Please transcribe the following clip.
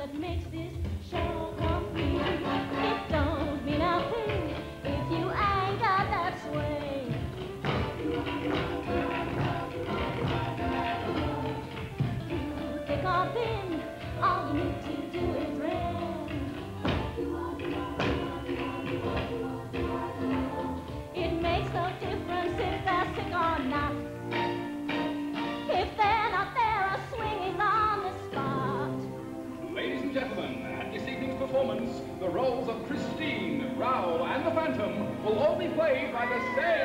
that makes this show complete. It don't mean a thing if you ain't got that sway. You pick up in, gentlemen, at this evening's performance, the roles of Christine, Raoul, and the Phantom will all be played by the same.